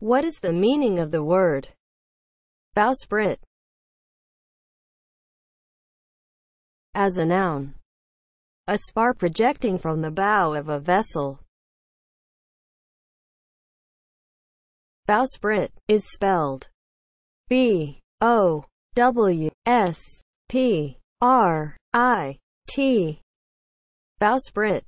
What is the meaning of the word bowsprit? As a noun, a spar projecting from the bow of a vessel. Bowsprit is spelled B O W S P R I T. Bowsprit